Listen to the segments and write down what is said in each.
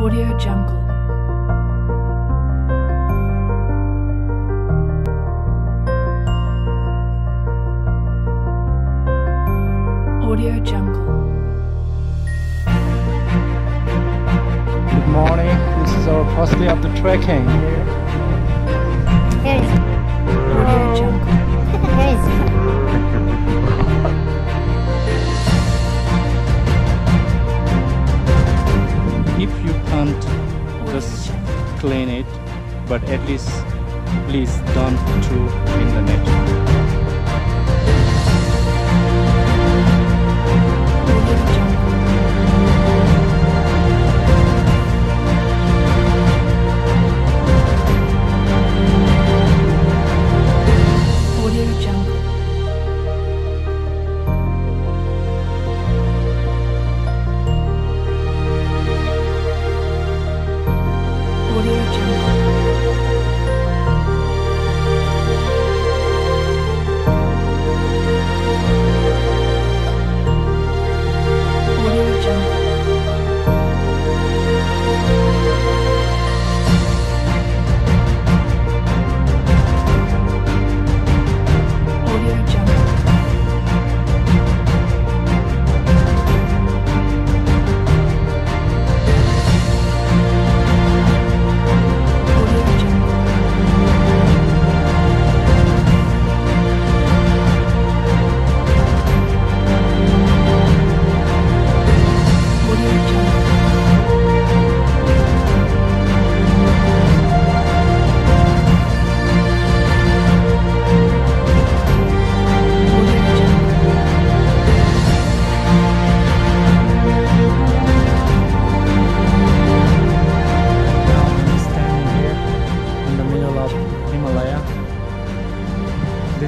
Audio Jungle. Audio Jungle. Good morning. This is our first day of the trekking. Here is at least please don't throw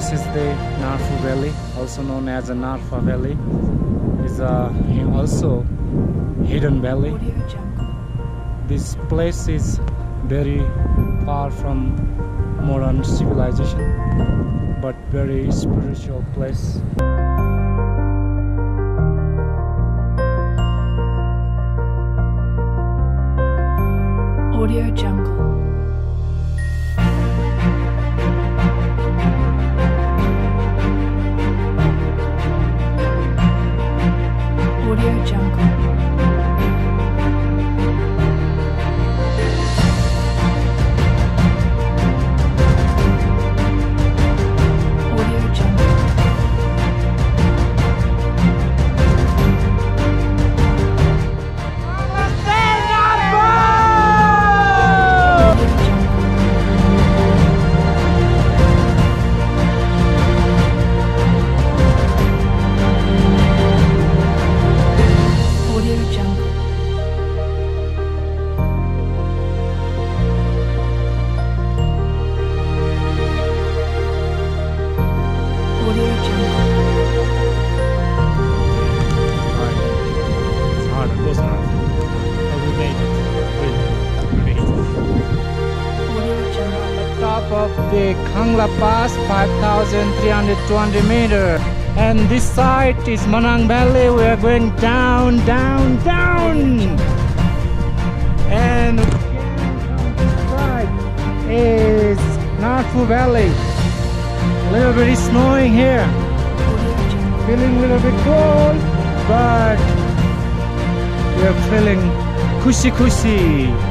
This is the Nar Phu Valley, also known as the Narfa Valley. It's uh, a also hidden valley. This place is very far from modern civilization, but very spiritual place. Audio Jungle. Bye. The Kangla Pass, 5,320 meter. And this side is Manang Valley. We are going down, down, down. And side is Nar Phu Valley. A little bit snowing here. Feeling a little bit cold, but we are feeling cushy cushy.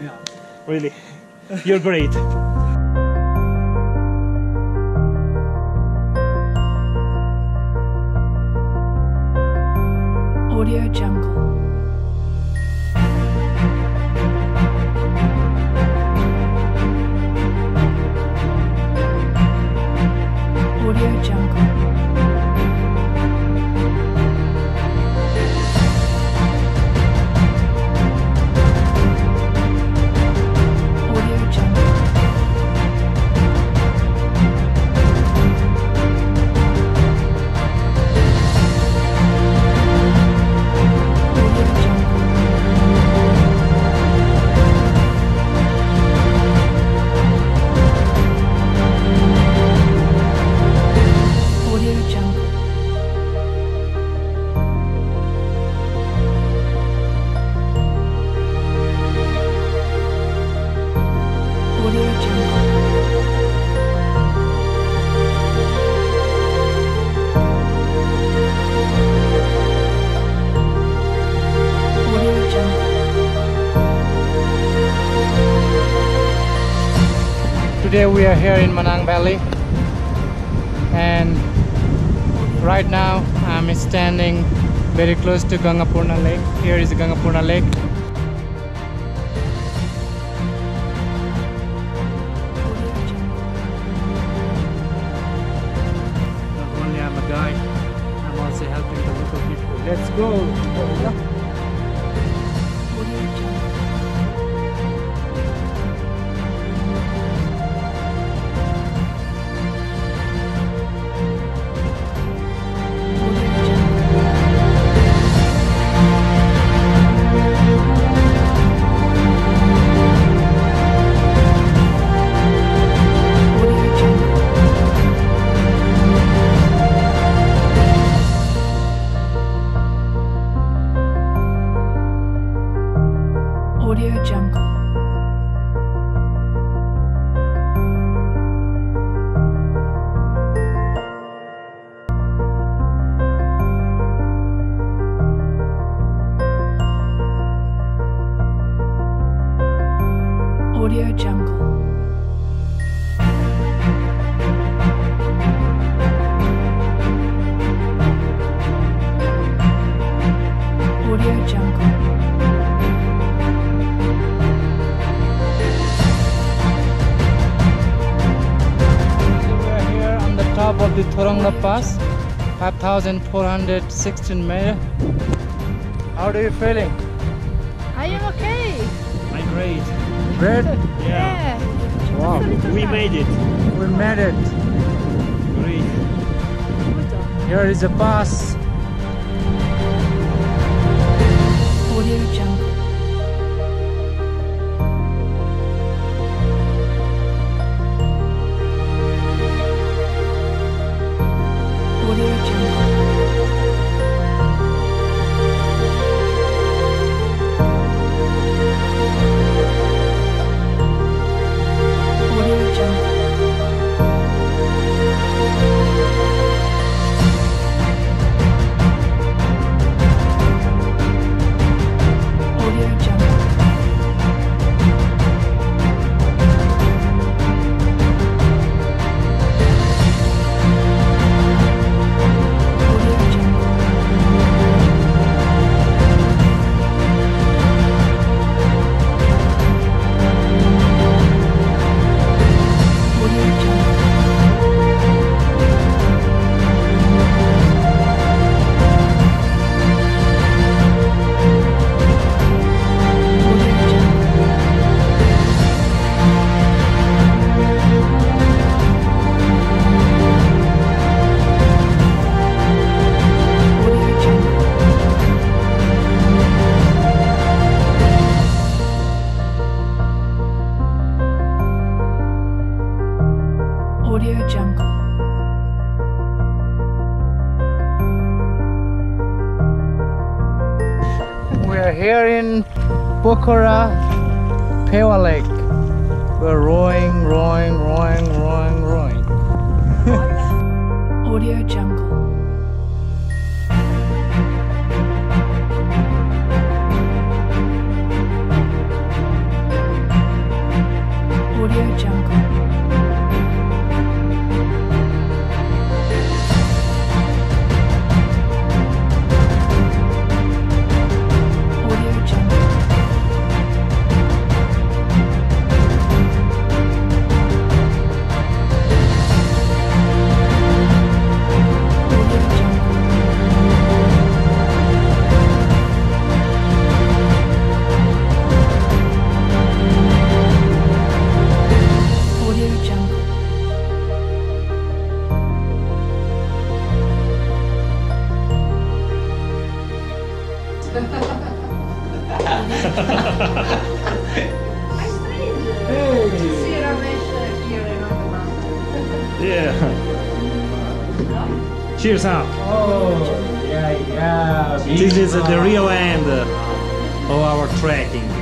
Yeah. Really, you're great. Audio Jungle. Audio Jungle. We are here in Manang Valley and right now I'm standing very close to Gangapurna Lake. Here is Gangapurna Lake. Not only I'm a guide, I'm also helping the local people. Let's go. Audio Jungle. Audio Jungle. We are here on the top of the Thorongla Pass, 5,416 meter. How are you feeling? I am okay. I'm great. Great. Yeah. Wow. We made it. We made it. Great. Here is a bus. Audio Jungle. Audio Jungle. Pokhara, Phewa Lake. Cheers up. Oh, yeah, yeah. This is the real end of our trekking.